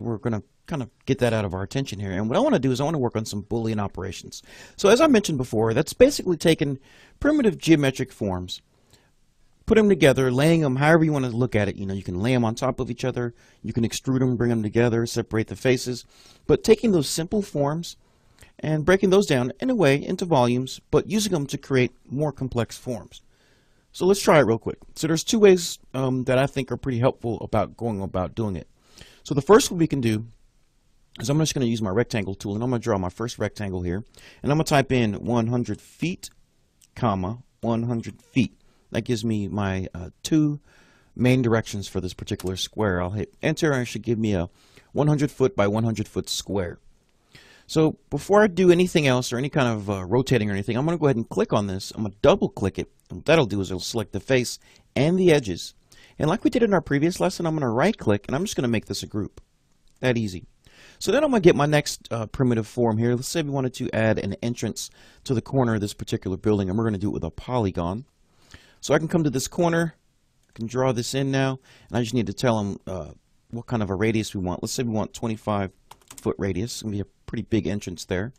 we're going to kind of get that out of our attention here. And what I want to do is I want to work on some Boolean operations. So as I mentioned before, that's basically taking primitive geometric forms, put them together, laying them however you want to look at it. You know, you can lay them on top of each other, you can extrude them, bring them together, separate the faces. But taking those simple forms and breaking those down in a way into volumes, but using them to create more complex forms. So let's try it real quick. So there's two ways um, that I think are pretty helpful about going about doing it. So the first thing we can do is I'm just going to use my rectangle tool and I'm going to draw my first rectangle here. And I'm going to type in 100 feet, comma, 100 feet. That gives me my uh, two main directions for this particular square. I'll hit enter and it should give me a 100 foot by 100 foot square. So before I do anything else or any kind of uh, rotating or anything, I'm going to go ahead and click on this. I'm going to double click it. And what that'll do is it'll select the face and the edges. And like we did in our previous lesson, I'm going to right click and I'm just going to make this a group. That easy. So then I'm going to get my next uh, primitive form here. Let's say we wanted to add an entrance to the corner of this particular building, and we're going to do it with a polygon. So I can come to this corner, I can draw this in now, and I just need to tell them uh, what kind of a radius we want. Let's say we want 25 foot radius. It's going to be a pretty big entrance there.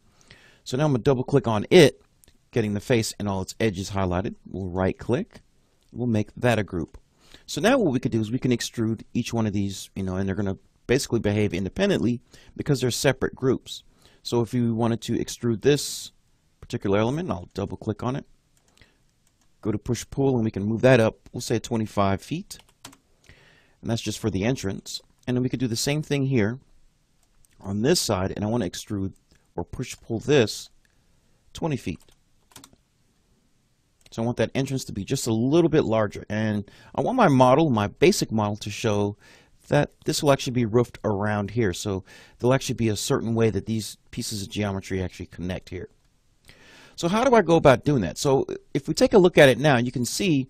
So now I'm going to double click on it, getting the face and all its edges highlighted. We'll right click. We'll make that a group. So now what we could do is we can extrude each one of these, you know, and they're going to basically behave independently because they're separate groups. So if you wanted to extrude this particular element, I'll double click on it. Go to push pull and we can move that up, we'll say 25 feet. And that's just for the entrance. And then we could do the same thing here on this side and I want to extrude or push pull this 20 feet. So I want that entrance to be just a little bit larger. And I want my model, my basic model, to show that this will actually be roofed around here. So there'll actually be a certain way that these pieces of geometry actually connect here. So how do I go about doing that? So if we take a look at it now, you can see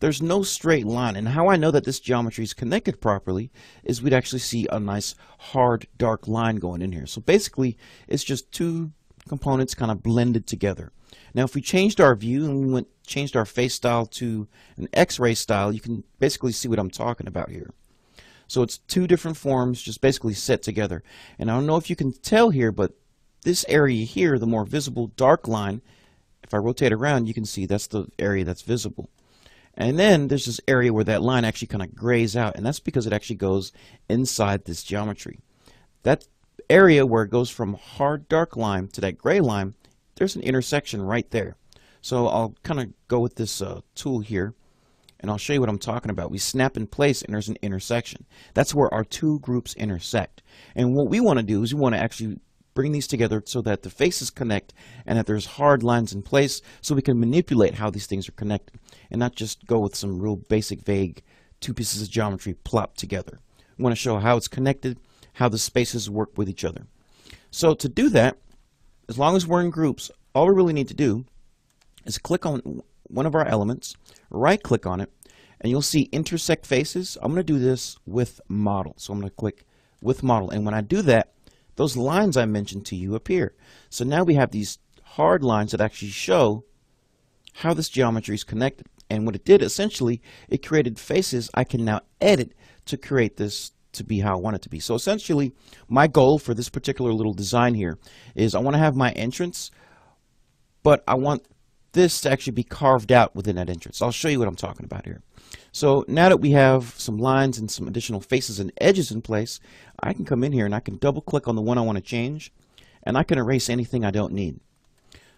there's no straight line. And how I know that this geometry is connected properly is we'd actually see a nice hard dark line going in here. So basically it's just two components kind of blended together. Now if we changed our view and we went changed our face style to an x-ray style, you can basically see what I'm talking about here. So it's two different forms just basically set together. And I don't know if you can tell here, but this area here, the more visible dark line, if I rotate around, you can see that's the area that's visible. And then there's this area where that line actually kind of grays out, and that's because it actually goes inside this geometry. That area where it goes from hard dark line to that gray line, there's an intersection right there. So I'll kind of go with this uh, tool here and I'll show you what I'm talking about. We snap in place and there's an intersection. That's where our two groups intersect. And what we want to do is we want to actually bring these together so that the faces connect and that there's hard lines in place so we can manipulate how these things are connected and not just go with some real basic vague two pieces of geometry plopped together. We want to show how it's connected, how the spaces work with each other. So to do that, as long as we're in groups, all we really need to do is click on one of our elements, right click on it, and you'll see intersect faces. I'm going to do this with model. So I'm going to click with model. And when I do that, those lines I mentioned to you appear. So now we have these hard lines that actually show how this geometry is connected. And what it did, essentially, it created faces I can now edit to create this to be how I want it to be. So essentially, my goal for this particular little design here is I want to have my entrance, but I want this to actually be carved out within that entrance. I'll show you what I'm talking about here. So now that we have some lines and some additional faces and edges in place, I can come in here and I can double click on the one I want to change and I can erase anything I don't need.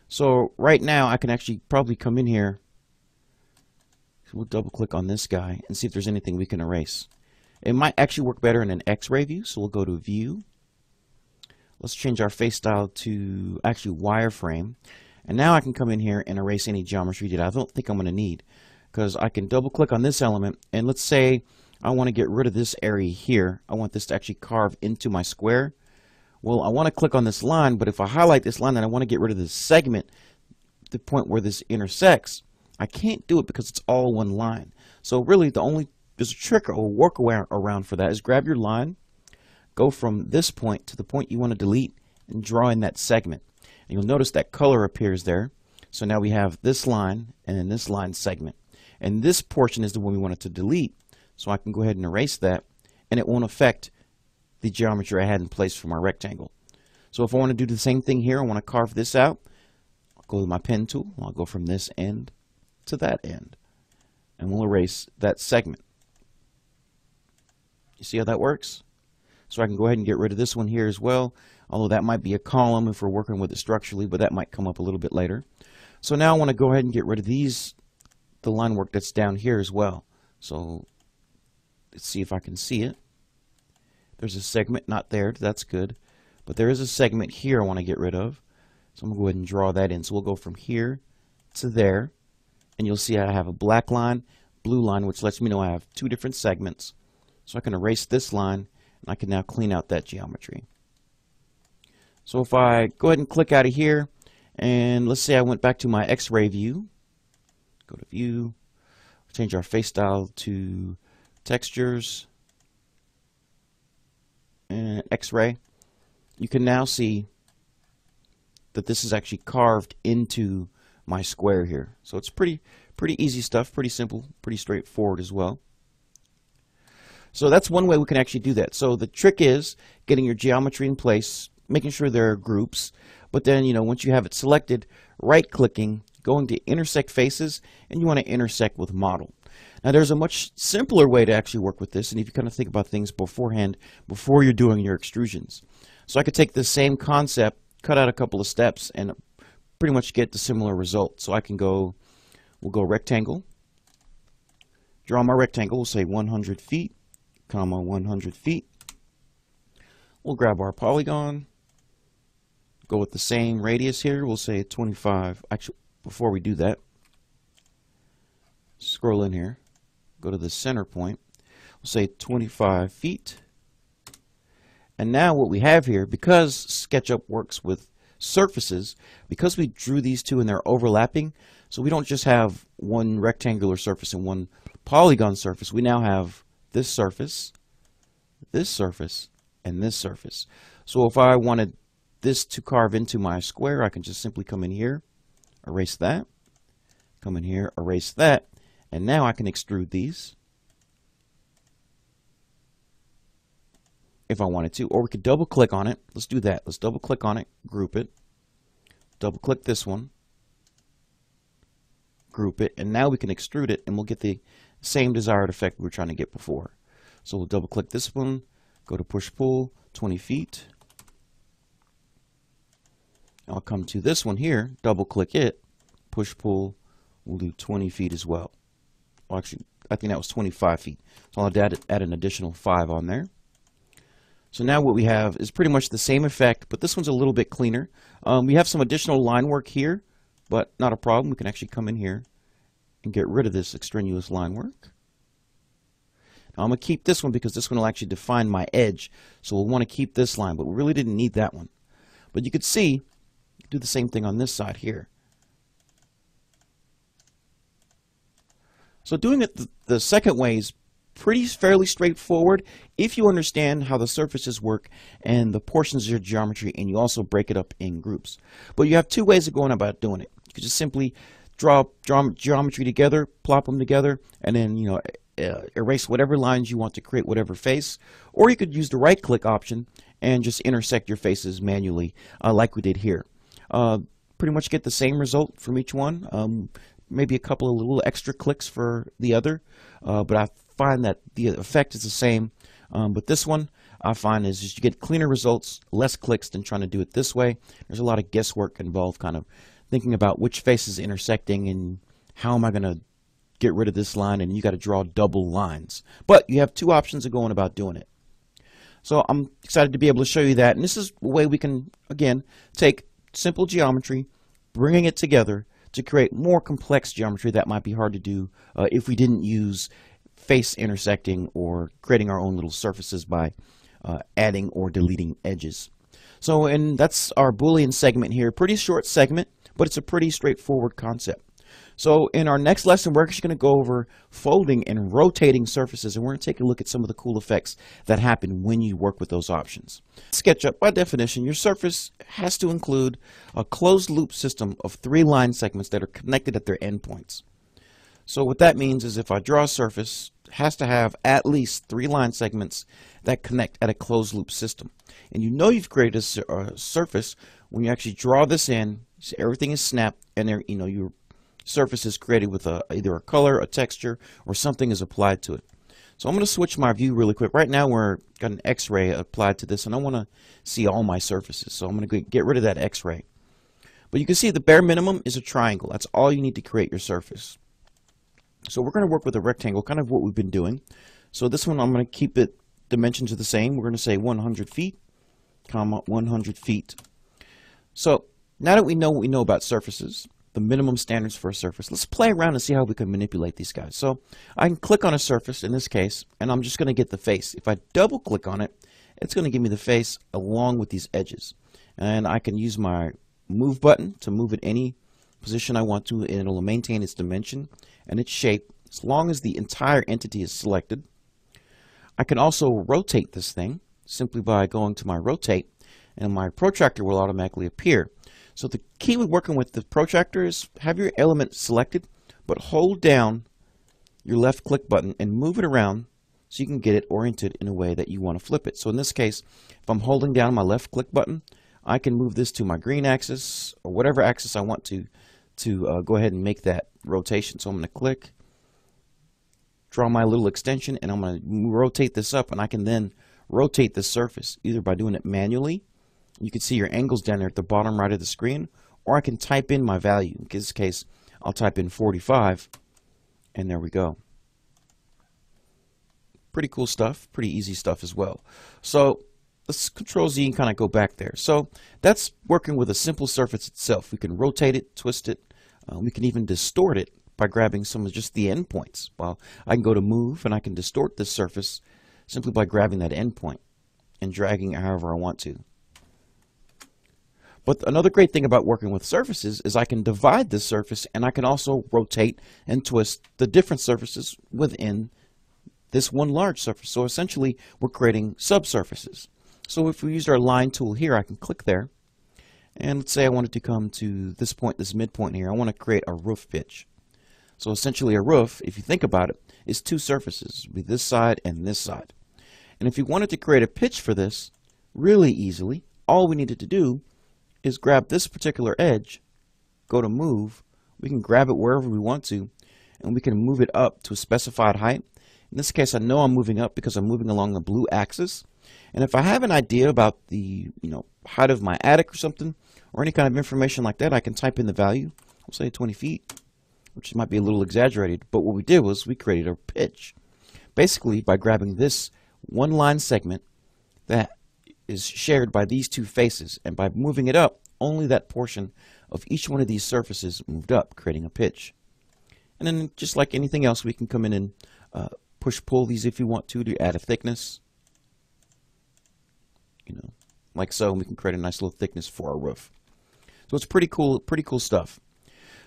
So right now I can actually probably come in here, we'll double click on this guy and see if there's anything we can erase. It might actually work better in an x-ray view, so we'll go to view. Let's change our face style to actually wireframe. And now I can come in here and erase any geometry that I don't think I'm going to need. Because I can double click on this element and let's say I want to get rid of this area here. I want this to actually carve into my square. Well, I want to click on this line, but if I highlight this line and I want to get rid of this segment, the point where this intersects, I can't do it because it's all one line. So really the only, there's a trick or workaround around for that is grab your line, go from this point to the point you want to delete, and draw in that segment. And you'll notice that color appears there. So now we have this line and then this line segment. And this portion is the one we wanted to delete. So I can go ahead and erase that and it won't affect the geometry I had in place for my rectangle. So if I want to do the same thing here, I want to carve this out, I'll go to my pen tool, I'll go from this end to that end, and we'll erase that segment. You see how that works? So I can go ahead and get rid of this one here as well, although that might be a column if we're working with it structurally, but that might come up a little bit later. So now I want to go ahead and get rid of these, the line work that's down here as well. So let's see if I can see it. There's a segment not there, that's good. But there is a segment here I want to get rid of. So I'm going to go ahead and draw that in. So we'll go from here to there. And you'll see I have a black line, blue line, which lets me know I have two different segments. So I can erase this line, and I can now clean out that geometry. So if I go ahead and click out of here, and let's say I went back to my x-ray view, go to view, change our face style to textures, and x-ray, you can now see that this is actually carved into my square here. So it's pretty pretty easy stuff, pretty simple, pretty straightforward as well. So that's one way we can actually do that. So the trick is getting your geometry in place, making sure there are groups, but then, you know, once you have it selected, right-clicking, going to intersect faces, and you want to intersect with model. Now there's a much simpler way to actually work with this, and if you kind of think about things beforehand, before you're doing your extrusions. So I could take the same concept, cut out a couple of steps, and pretty much get the similar result. So I can go, we'll go rectangle, draw my rectangle, we'll say 100 feet, comma 100 feet. We'll grab our polygon, go with the same radius here, we'll say 25, actually before we do that, scroll in here, go to the center point, we'll say 25 feet, and now what we have here, because SketchUp works with surfaces, because we drew these two and they're overlapping, so we don't just have one rectangular surface and one polygon surface, we now have this surface, this surface, and this surface. So if I wanted this to carve into my square, I can just simply come in here, erase that, come in here, erase that, and now I can extrude these. if I wanted to, or we could double click on it. Let's do that. Let's double click on it, group it, double click this one, group it, and now we can extrude it and we'll get the same desired effect we were trying to get before. So we'll double click this one, go to push pull, 20 feet. I'll come to this one here, double click it, push pull, we'll do 20 feet as well. well actually, I think that was 25 feet. So I'll add, add an additional 5 on there. So now what we have is pretty much the same effect, but this one's a little bit cleaner. Um, we have some additional line work here, but not a problem. We can actually come in here and get rid of this extraneous line work. Now I'm going to keep this one because this one will actually define my edge. So we'll want to keep this line, but we really didn't need that one. But you could see, do the same thing on this side here. So doing it the, second way is pretty fairly straightforward if you understand how the surfaces work and the portions of your geometry and you also break it up in groups. But you have two ways of going about doing it. You could just simply draw, draw geometry together, plop them together, and then you know uh, erase whatever lines you want to create whatever face. Or you could use the right click option and just intersect your faces manually uh, like we did here. Uh, pretty much get the same result from each one. Um, maybe a couple of little extra clicks for the other, uh, but I find that the effect is the same. Um, but this one I find is you get cleaner results, less clicks than trying to do it this way. There's a lot of guesswork involved, kind of thinking about which face is intersecting and how am I going to get rid of this line, and you got to draw double lines. But you have two options of going about doing it. So I'm excited to be able to show you that. And this is a way we can, again, take simple geometry, bringing it together to create more complex geometry that might be hard to do uh, if we didn't use face intersecting or creating our own little surfaces by uh, adding or deleting edges. So, and that's our Boolean segment here. Pretty short segment, but it's a pretty straightforward concept. So in our next lesson, we're actually going to go over folding and rotating surfaces, and we're going to take a look at some of the cool effects that happen when you work with those options. SketchUp, by definition, your surface has to include a closed loop system of three line segments that are connected at their endpoints. So what that means is if I draw a surface, has to have at least three line segments that connect at a closed loop system. And you know you've created a, surface when you actually draw this in, so everything is snapped, and there, you know your surface is created with a, either a color, a texture, or something is applied to it. So I'm going to switch my view really quick. Right now we're got an X-ray applied to this and I want to see all my surfaces. So I'm going to get rid of that X-ray. But you can see the bare minimum is a triangle. That's all you need to create your surface. So we're going to work with a rectangle, kind of what we've been doing. So this one I'm going to keep it dimensions are the same. We're going to say 100 feet, comma 100 feet. So now that we know what we know about surfaces, the minimum standards for a surface. Let's play around and see how we can manipulate these guys. So I can click on a surface in this case, and I'm just going to get the face. If I double click on it, it's going to give me the face along with these edges. And I can use my move button to move it any position I want to, and it'll maintain its dimension and its shape as long as the entire entity is selected. I can also rotate this thing simply by going to my rotate, and my protractor will automatically appear. So the key with working with the protractor is have your element selected, but hold down your left click button and move it around so you can get it oriented in a way that you want to flip it. So in this case, if I'm holding down my left click button, I can move this to my green axis or whatever axis I want to to uh, go ahead and make that rotation. So I'm going to click, draw my little extension, and I'm going to rotate this up, and I can then rotate the surface either by doing it manually you can see your angles down there at the bottom right of the screen, or I can type in my value. In this case, I'll type in 45, and there we go. Pretty cool stuff, pretty easy stuff as well. So let's Control Z and kind of go back there. So that's working with a simple surface itself. We can rotate it, twist it, uh, we can even distort it by grabbing some of just the endpoints. Well, I can go to move and I can distort this surface simply by grabbing that endpoint and dragging it however I want to. But another great thing about working with surfaces is I can divide this surface and I can also rotate and twist the different surfaces within this one large surface. So essentially, we're creating subsurfaces. So if we used our line tool here, I can click there. And let's say I wanted to come to this point, this midpoint here. I want to create a roof pitch. So essentially a roof, if you think about it, is two surfaces, be this side and this side. And if you wanted to create a pitch for this really easily, all we needed to do is grab this particular edge, go to move, we can grab it wherever we want to, and we can move it up to a specified height. In this case, I know I'm moving up because I'm moving along the blue axis. And if I have an idea about the you know height of my attic or something, or any kind of information like that, I can type in the value. We'll say 20 feet, which might be a little exaggerated. But what we did was we created a pitch. Basically, by grabbing this one line segment that is shared by these two faces, and by moving it up, only that portion of each one of these surfaces moved up, creating a pitch. And then just like anything else, we can come in and uh, push-pull these if you want to to add a thickness. You know, like so, we can create a nice little thickness for our roof. So it's pretty cool, pretty cool stuff.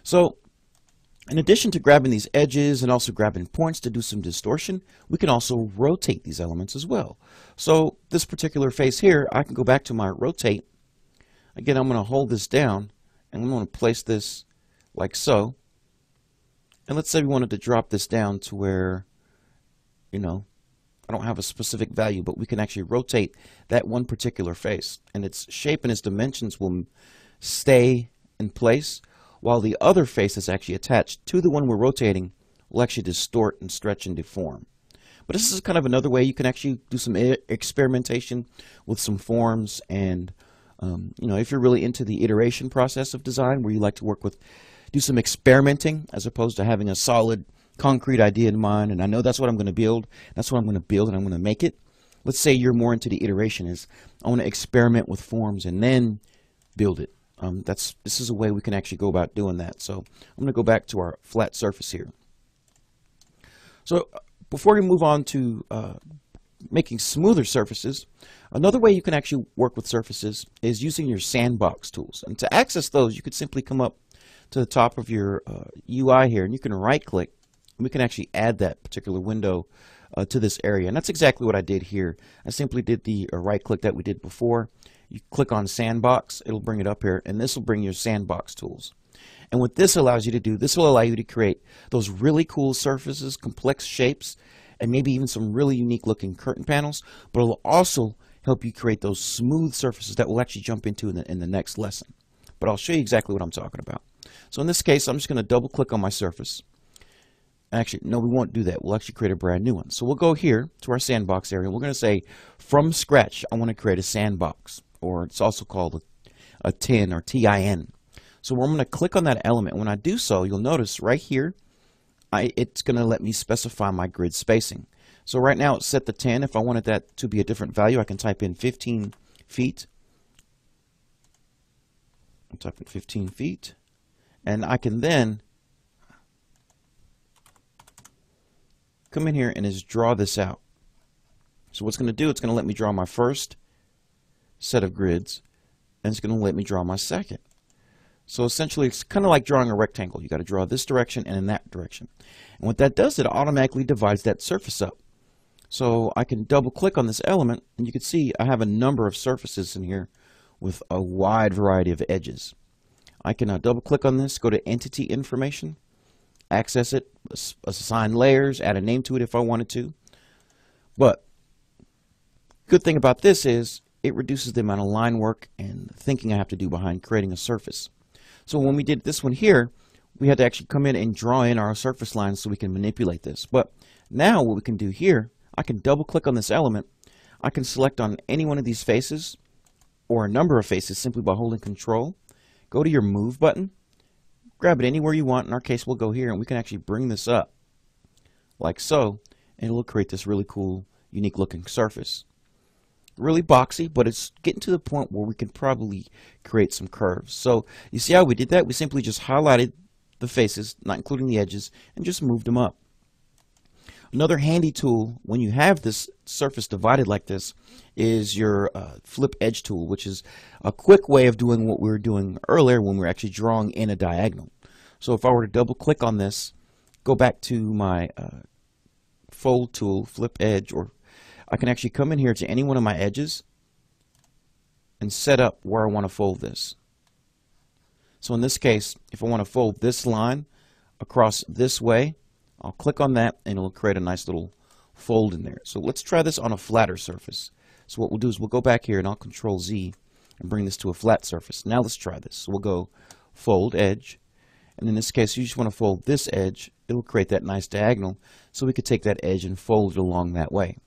So in addition to grabbing these edges and also grabbing points to do some distortion, we can also rotate these elements as well. So this particular face here, I can go back to my rotate. Again, I'm going to hold this down and I'm going to place this like so. And let's say we wanted to drop this down to where, you know, I don't have a specific value, but we can actually rotate that one particular face. And its shape and its dimensions will stay in place while the other face that's actually attached to the one we're rotating will actually distort and stretch and deform. But this is kind of another way you can actually do some experimentation with some forms and um, you know if you're really into the iteration process of design where you like to work with do some experimenting as opposed to having a solid concrete idea in mind and I know that's what I'm going to build that's what I'm going to build and I'm going to make it let's say you're more into the iteration is I want to experiment with forms and then build it um, that's This is a way we can actually go about doing that. So I'm going to go back to our flat surface here. So before we move on to uh, making smoother surfaces, another way you can actually work with surfaces is using your sandbox tools. And to access those, you could simply come up to the top of your uh, UI here, and you can right-click, and we can actually add that particular window uh, to this area. And that's exactly what I did here. I simply did the uh, right-click that we did before, you click on sandbox, it'll bring it up here, and this will bring your sandbox tools. And what this allows you to do, this will allow you to create those really cool surfaces, complex shapes, and maybe even some really unique looking curtain panels, but it'll also help you create those smooth surfaces that we'll actually jump into in the, in the next lesson. But I'll show you exactly what I'm talking about. So in this case, I'm just going to double click on my surface. Actually, no, we won't do that. We'll actually create a brand new one. So we'll go here to our sandbox area. We're going to say, from scratch, I want to create a sandbox, or it's also called a, a tin or TIN. So I'm going to click on that element. When I do so, you'll notice right here, I, it's going to let me specify my grid spacing. So right now it's set to 10. If I wanted that to be a different value, I can type in 15 feet. I'm typing 15 feet. And I can then come in here and just draw this out. So what's going to do, it's going to let me draw my first set of grids, and it's going to let me draw my second. So essentially, it's kind of like drawing a rectangle. You got to draw this direction and in that direction. And what that does, it automatically divides that surface up. So I can double click on this element, and you can see I have a number of surfaces in here with a wide variety of edges. I can uh, double click on this, go to Entity Information, access it, assign layers, add a name to it if I wanted to. But good thing about this is it reduces the amount of line work and thinking I have to do behind creating a surface. So when we did this one here, we had to actually come in and draw in our surface lines so we can manipulate this. But now what we can do here, I can double click on this element. I can select on any one of these faces or a number of faces simply by holding control. Go to your move button grab it anywhere you want. In our case, we'll go here and we can actually bring this up like so, and it'll create this really cool, unique looking surface. Really boxy, but it's getting to the point where we can probably create some curves. So you see how we did that? We simply just highlighted the faces, not including the edges, and just moved them up. Another handy tool when you have this surface divided like this is your uh, flip edge tool, which is a quick way of doing what we were doing earlier when we were actually drawing in a diagonal. So if I were to double click on this, go back to my uh, fold tool, flip edge, or I can actually come in here to any one of my edges and set up where I want to fold this. So in this case, if I want to fold this line across this way, I'll click on that and it'll create a nice little fold in there. So let's try this on a flatter surface. So what we'll do is we'll go back here and I'll control Z and bring this to a flat surface. Now let's try this. So we'll go fold edge and in this case you just want to fold this edge. It'll create that nice diagonal so we could take that edge and fold it along that way.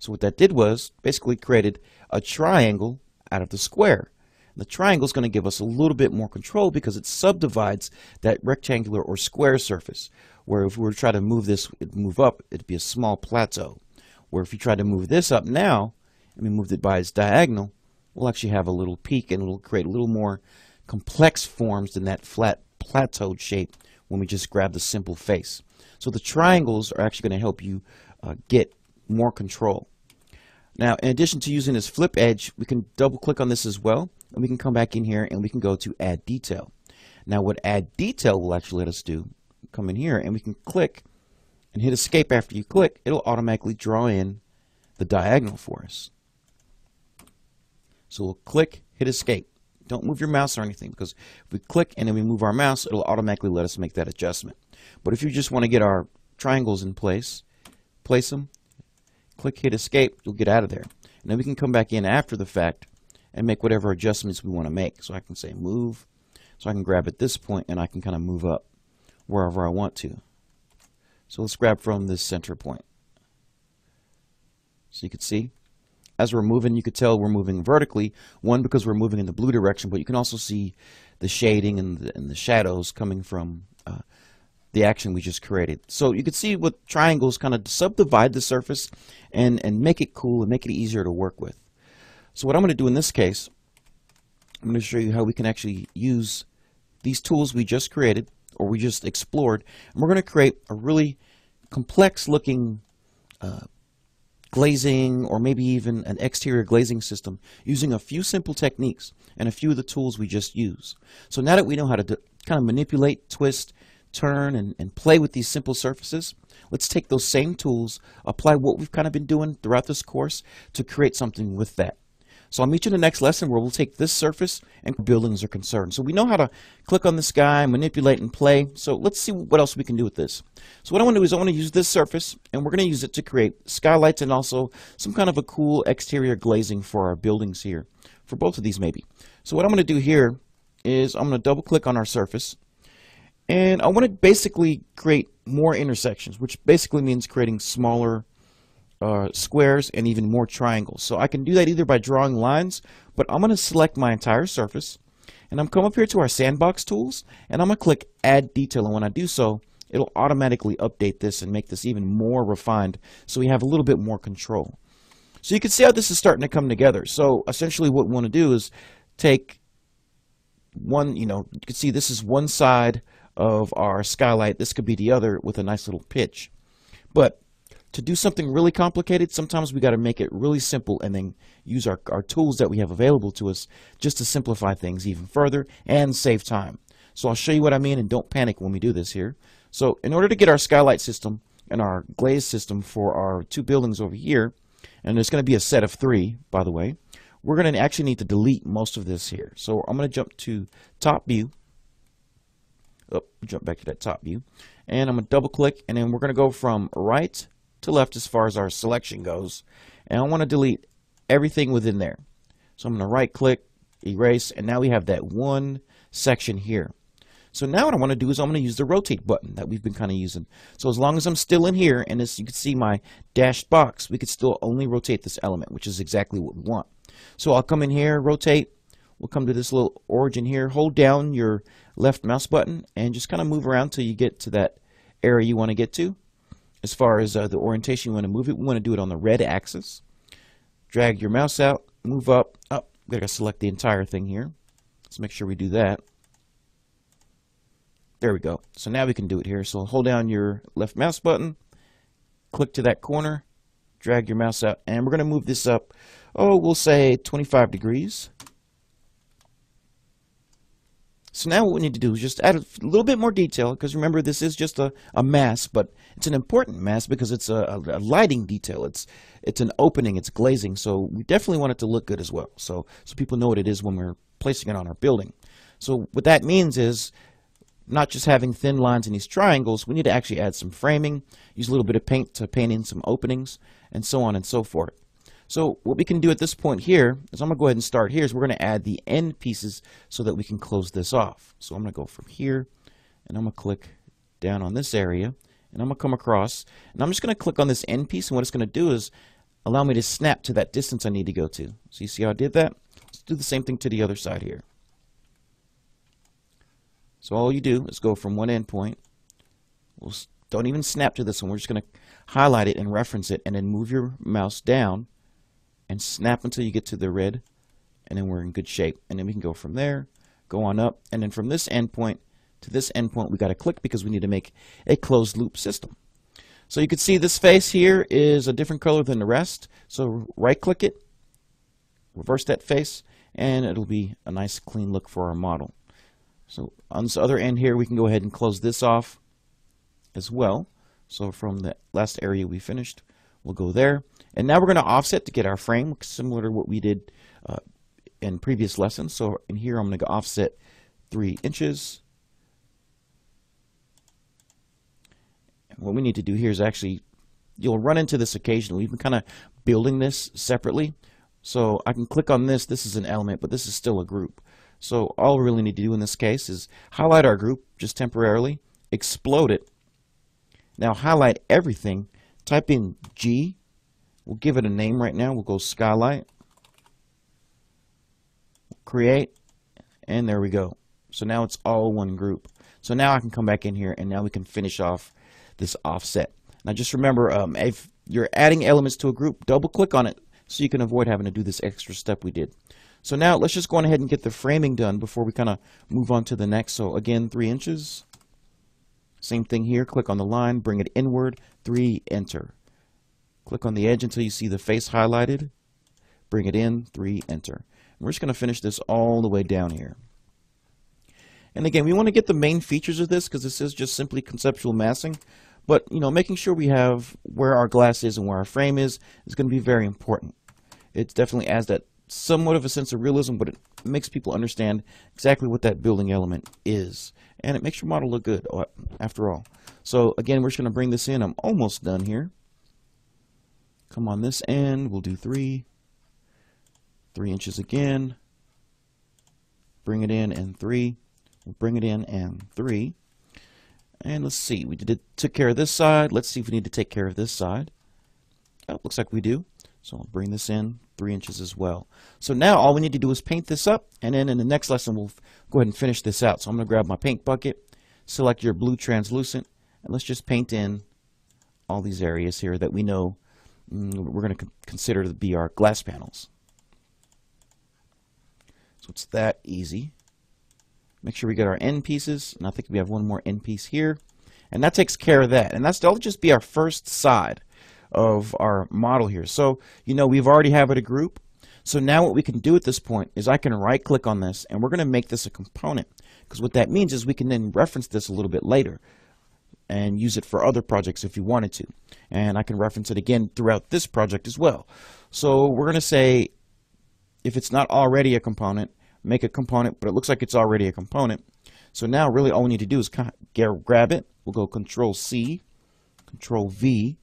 So what that did was basically created a triangle out of the square. The triangle is going to give us a little bit more control because it subdivides that rectangular or square surface. Where if we were to try to move this, move up, it'd be a small plateau. Where if you try to move this up now, and we moved it by its diagonal, we'll actually have a little peak and it'll create a little more complex forms than that flat plateaued shape when we just grab the simple face. So the triangles are actually going to help you uh, get more control. Now, in addition to using this flip edge, we can double click on this as well, and we can come back in here and we can go to add detail. Now, what add detail will actually let us do, come in here and we can click and hit escape after you click, it'll automatically draw in the diagonal for us. So we'll click, hit escape. Don't move your mouse or anything because if we click and then we move our mouse, it'll automatically let us make that adjustment. But if you just want to get our triangles in place, place them, click hit escape, you'll get out of there. And then we can come back in after the fact and make whatever adjustments we want to make. So I can say move, so I can grab at this point and I can kind of move up wherever I want to. So let's grab from this center point. So you can see, as we're moving, you could tell we're moving vertically. One, because we're moving in the blue direction, but you can also see the shading and the, and the shadows coming from uh, the action we just created. So you can see with triangles kind of subdivide the surface and, and make it cool and make it easier to work with. So what I'm going to do in this case, I'm going to show you how we can actually use these tools we just created or we just explored and we're going to create a really complex looking uh, glazing or maybe even an exterior glazing system using a few simple techniques and a few of the tools we just used. So now that we know how to kind of manipulate, twist, turn, and, and play with these simple surfaces, let's take those same tools, apply what we've kind of been doing throughout this course to create something with that. So I'll meet you in the next lesson where we'll take this surface and buildings are concerned. So we know how to click on this guy, manipulate and play. So let's see what else we can do with this. So what I want to do is I want to use this surface and we're going to use it to create skylights and also some kind of a cool exterior glazing for our buildings here. For both of these maybe. So what I'm going to do here is I'm going to double click on our surface and I want to basically create more intersections, which basically means creating smaller uh, squares and even more triangles. So I can do that either by drawing lines, but I'm going to select my entire surface and I'm come up here to our sandbox tools and I'm going to click add detail and when I do so it'll automatically update this and make this even more refined so we have a little bit more control. So you can see how this is starting to come together. So essentially what we want to do is take one, you know, you can see this is one side of our skylight. This could be the other with a nice little pitch. But to do something really complicated, sometimes we got to make it really simple and then use our, our tools that we have available to us just to simplify things even further and save time. So I'll show you what I mean and don't panic when we do this here. So in order to get our skylight system and our glaze system for our two buildings over here, and there's going to be a set of three, by the way, we're going to actually need to delete most of this here. So I'm going to jump to top view. Oh, jump back to that top view. And I'm going to double click and then we're going to go from right to left as far as our selection goes. And I want to delete everything within there. So I'm going to right click, erase, and now we have that one section here. So now what I want to do is I'm going to use the rotate button that we've been kind of using. So as long as I'm still in here, and as you can see my dashed box, we could still only rotate this element, which is exactly what we want. So I'll come in here, rotate, we'll come to this little origin here, hold down your left mouse button, and just kind of move around till you get to that area you want to get to as far as uh, the orientation you want to move it, we want to do it on the red axis. Drag your mouse out, move up. Up. Oh, we got to select the entire thing here. Let's make sure we do that. There we go. So now we can do it here. So hold down your left mouse button, click to that corner, drag your mouse out, and we're going to move this up, oh, we'll say 25 degrees. So now what we need to do is just add a little bit more detail, because remember this is just a, a mask, but it's an important mask because it's a, a, lighting detail. It's it's an opening, it's glazing, so we definitely want it to look good as well. So so people know what it is when we're placing it on our building. So what that means is not just having thin lines in these triangles, we need to actually add some framing, use a little bit of paint to paint in some openings, and so on and so forth. So what we can do at this point here is I'm going to go ahead and start here is we're going to add the end pieces so that we can close this off. So I'm going to go from here and I'm going to click down on this area and I'm going to come across and I'm just going to click on this end piece and what it's going to do is allow me to snap to that distance I need to go to. So you see how I did that? Let's do the same thing to the other side here. So all you do is go from one endpoint. We'll, don't even snap to this one. We're just going to highlight it and reference it and then move your mouse down and snap until you get to the red and then we're in good shape. And then we can go from there go on up. And then from this endpoint to this endpoint we got to click because we need to make a closed loop system. So you can see this face here is a different color than the rest. So right click it reverse that face and it'll be a nice clean look for our model. So on this other end here we can go ahead and close this off as well. So from the last area we finished we'll go there and now we're going to offset to get our frame, similar to what we did uh, in previous lessons. So in here, I'm going to offset 3 inches. And what we need to do here is actually, you'll run into this occasionally. We've been kind of building this separately. So I can click on this. This is an element, but this is still a group. So all we really need to do in this case is highlight our group just temporarily, explode it. Now highlight everything, type in G We'll give it a name right now. We'll go Skylight. Create. And there we go. So now it's all one group. So now I can come back in here and now we can finish off this offset. Now just remember, um, if you're adding elements to a group, double click on it so you can avoid having to do this extra step we did. So now let's just go on ahead and get the framing done before we kind of move on to the next. So again, three inches. Same thing here, click on the line, bring it inward, three, enter. Click on the edge until you see the face highlighted. Bring it in, 3, enter. And we're just going to finish this all the way down here. And again, we want to get the main features of this because this is just simply conceptual massing. But, you know, making sure we have where our glass is and where our frame is is going to be very important. It definitely adds that somewhat of a sense of realism, but it makes people understand exactly what that building element is. And it makes your model look good, uh, after all. So again, we're just going to bring this in. I'm almost done here. Come on this end. We'll do three. Three inches again. Bring it in and three. We'll bring it in and three. And let's see, we did it took care of this side. Let's see if we need to take care of this side. Oh, looks like we do. So I'll bring this in three inches as well. So now all we need to do is paint this up, and then in the next lesson we'll go ahead and finish this out. So I'm going to grab my paint bucket, select your blue translucent, and let's just paint in all these areas here that we know Mm, we're going to consider to be our glass panels. So it's that easy. Make sure we get our end pieces, and I think we have one more end piece here. And that takes care of that. And that's that'll just be our first side of our model here. So, you know, we've already have it a group. So now what we can do at this point is I can right click on this and we're going to make this a component. Because what that means is we can then reference this a little bit later and use it for other projects if you wanted to. And I can reference it again throughout this project as well. So we're going to say if it's not already a component, make a component, but it looks like it's already a component. So now really all we need to do is grab it. We'll go Control C, Control V,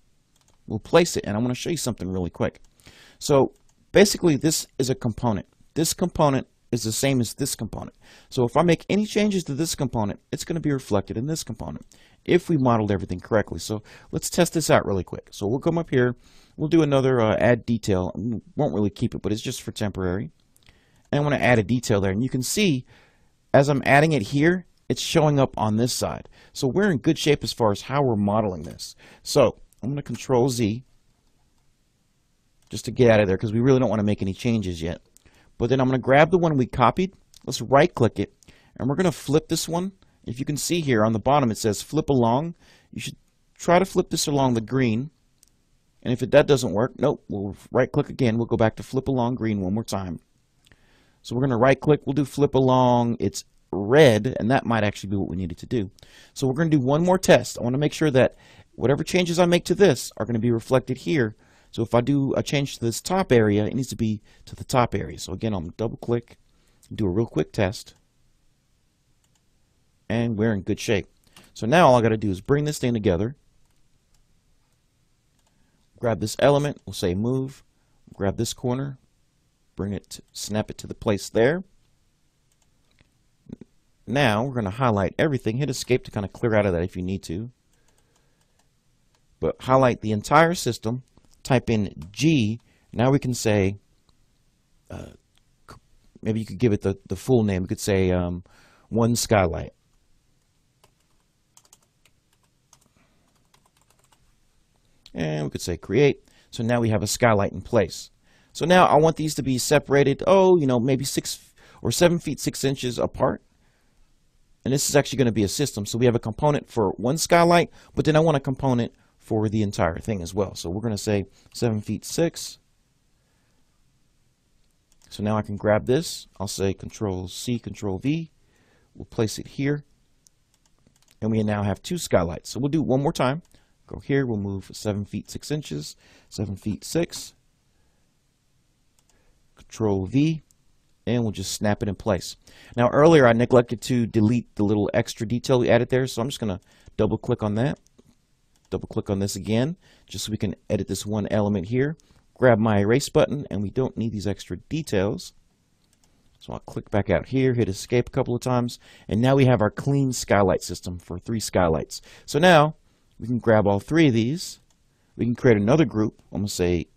we'll place it. And I want to show you something really quick. So basically this is a component. This component is the same as this component. So if I make any changes to this component, it's going to be reflected in this component if we modeled everything correctly. So let's test this out really quick. So we'll come up here. We'll do another uh, add detail. won't really keep it, but it's just for temporary. And I want to add a detail there. And you can see as I'm adding it here, it's showing up on this side. So we're in good shape as far as how we're modeling this. So I'm going to control Z just to get out of there because we really don't want to make any changes yet. But then I'm going to grab the one we copied. Let's right click it and we're going to flip this one. If you can see here on the bottom it says flip along. You should try to flip this along the green. And if it, that doesn't work, nope, we'll right click again. We'll go back to flip along green one more time. So we're going to right click. We'll do flip along. It's red, and that might actually be what we needed to do. So we're going to do one more test. I want to make sure that whatever changes I make to this are going to be reflected here. So if I do a change to this top area, it needs to be to the top area. So again, I'm double click, do a real quick test, and we're in good shape. So now all I got to do is bring this thing together, grab this element, we'll say move, grab this corner, bring it, snap it to the place there. Now we're going to highlight everything, hit escape to kind of clear out of that if you need to but highlight the entire system, type in G. Now we can say, uh, maybe you could give it the, the full name. You could say um, one skylight. And we could say create. So now we have a skylight in place. So now I want these to be separated, oh, you know, maybe six or seven feet, six inches apart. And this is actually going to be a system. So we have a component for one skylight, but then I want a component for the entire thing as well. So we're going to say 7 feet 6. So now I can grab this. I'll say Control C, Control V. We'll place it here. And we now have two skylights. So we'll do one more time. Go here. We'll move 7 feet 6 inches. 7 feet 6. Control V. And we'll just snap it in place. Now earlier I neglected to delete the little extra detail we added there. So I'm just going to double click on that double click on this again just so we can edit this one element here grab my erase button and we don't need these extra details so I'll click back out here hit escape a couple of times and now we have our clean skylight system for three skylights so now we can grab all three of these we can create another group I'm gonna say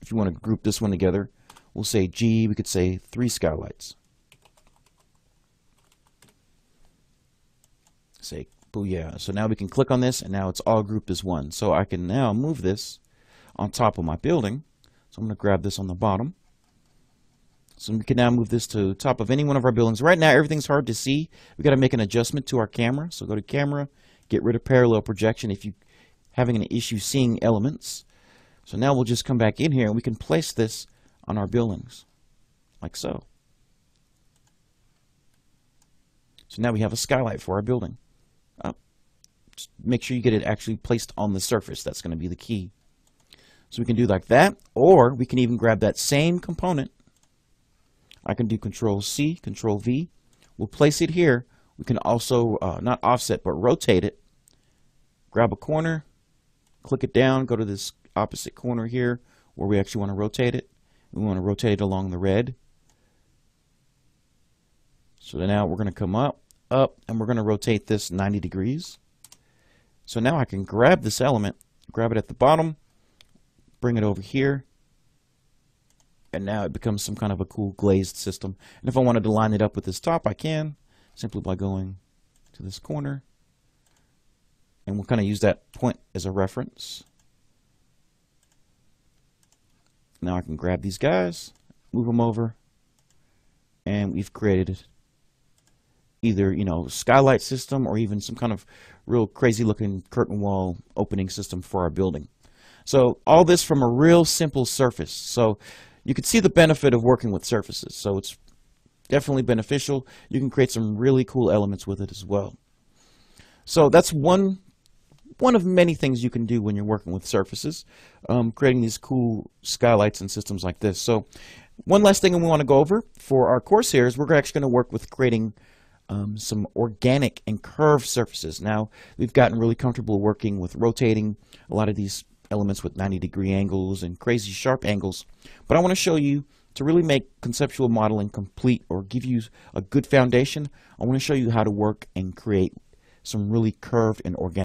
if you want to group this one together we'll say G we could say three skylights say oh Booyah. So now we can click on this and now it's all grouped as one. So I can now move this on top of my building. So I'm going to grab this on the bottom. So we can now move this to top of any one of our buildings. Right now everything's hard to see. we got to make an adjustment to our camera. So go to camera, get rid of parallel projection if you're having an issue seeing elements. So now we'll just come back in here and we can place this on our buildings like so. So now we have a skylight for our building. Uh, just make sure you get it actually placed on the surface. That's going to be the key. So we can do like that, or we can even grab that same component I can do Control C, Control V. We'll place it here. We can also, uh, not offset, but rotate it. Grab a corner, click it down, go to this opposite corner here where we actually want to rotate it. We want to rotate it along the red. So now we're going to come up, up, and we're going to rotate this 90 degrees. So now I can grab this element, grab it at the bottom, bring it over here, and now it becomes some kind of a cool glazed system. And if I wanted to line it up with this top, I can, simply by going to this corner. And we'll kind of use that point as a reference. Now I can grab these guys, move them over, and we've created either, you know, skylight system or even some kind of real crazy looking curtain wall opening system for our building. So all this from a real simple surface. So you can see the benefit of working with surfaces. So it's definitely beneficial. You can create some really cool elements with it as well. So that's one one of many things you can do when you're working with surfaces, um, creating these cool skylights and systems like this. So one last thing we want to go over for our course here is we're actually going to work with creating um, some organic and curved surfaces. Now, we've gotten really comfortable working with rotating a lot of these elements with 90 degree angles and crazy sharp angles, but I want to show you to really make conceptual modeling complete or give you a good foundation, I want to show you how to work and create some really curved and organic